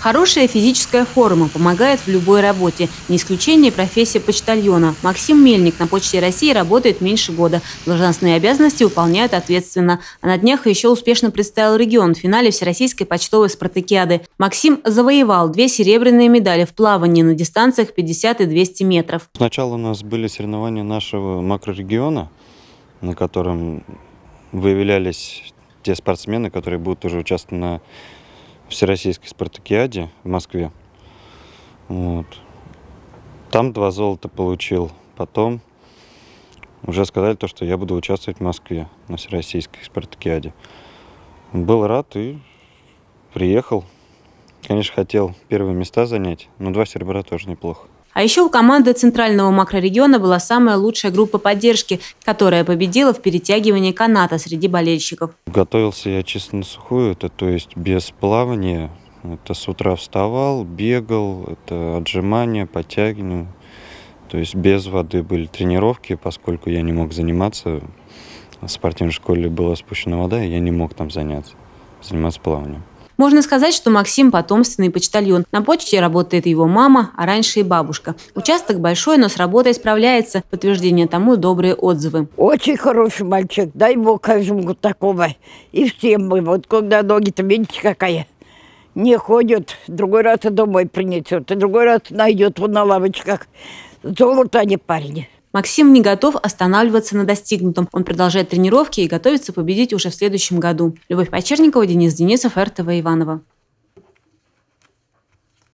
Хорошая физическая форма помогает в любой работе. Не исключение профессия почтальона. Максим Мельник на Почте России работает меньше года. Должностные обязанности выполняет ответственно. А на днях еще успешно представил регион в финале Всероссийской почтовой спартакиады. Максим завоевал две серебряные медали в плавании на дистанциях 50 и 200 метров. Сначала у нас были соревнования нашего макрорегиона, на котором выявлялись те спортсмены, которые будут уже участвовать на Всероссийской спартакиаде в Москве. Вот. Там два золота получил. Потом уже сказали то, что я буду участвовать в Москве на Всероссийской спартакиаде. Был рад и приехал. Конечно, хотел первые места занять, но два серебра тоже неплохо. А еще у команды Центрального макрорегиона была самая лучшая группа поддержки, которая победила в перетягивании каната среди болельщиков. Готовился я чисто на сухую, это то есть без плавания. Это с утра вставал, бегал, это отжимания, подтягивания. То есть без воды были тренировки, поскольку я не мог заниматься. В спортивной школе была спущена вода, и я не мог там заняться, заниматься плаванием. Можно сказать, что Максим – потомственный почтальон. На почте работает его мама, а раньше и бабушка. Участок большой, но с работой справляется. Подтверждение тому – добрые отзывы. Очень хороший мальчик. Дай бог каждому такого. И всем мы. Вот когда ноги-то, видите, какая не ходит, другой раз и домой принесет, и другой раз найдет вот на лавочках. Золото, а не парни. Максим не готов останавливаться на достигнутом. Он продолжает тренировки и готовится победить уже в следующем году. Любовь Почерникова, Денис Денисов, РТВ Иванова.